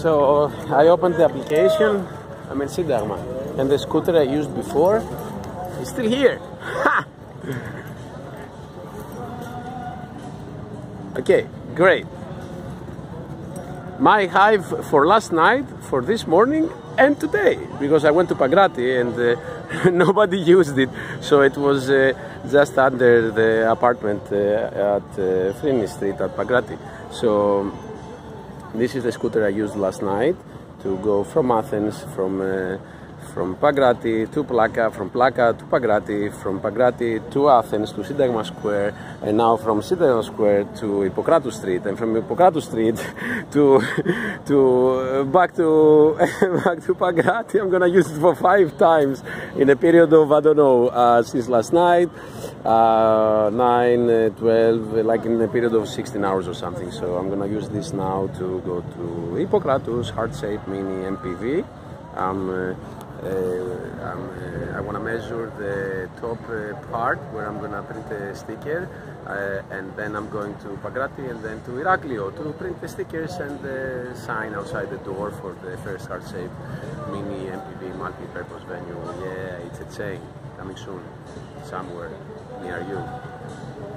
So I opened the application. I mean, see Dharma. And the scooter I used before is still here. Ha! okay, great. My hive for last night, for this morning, and today because I went to Pagrati and uh, nobody used it, so it was uh, just under the apartment uh, at uh, Frini Street at Pagrati. So this is the scooter I used last night to go from Athens, from uh, from Pagrati to Plaka, from Plaka to Pagrati, from Pagrati to Athens to Syntagma Square, and now from Syntagma Square to Hippokratou Street, and from Hippokratou Street to to uh, back to back to Pagrati. I'm gonna use it for five times in a period of I don't know uh, since last night. Uh, 9, uh, 12, uh, like in a period of 16 hours or something. So I'm gonna use this now to go to Hippokratus Heart Shape Mini MPV. Um, uh, um, I want to measure the top uh, part where I'm going to print a sticker uh, and then I'm going to Pagrati and then to Iraklio to print the stickers and the sign outside the door for the first heart shape mini MPV multi-purpose venue. Yeah, it's a chain coming soon somewhere near you.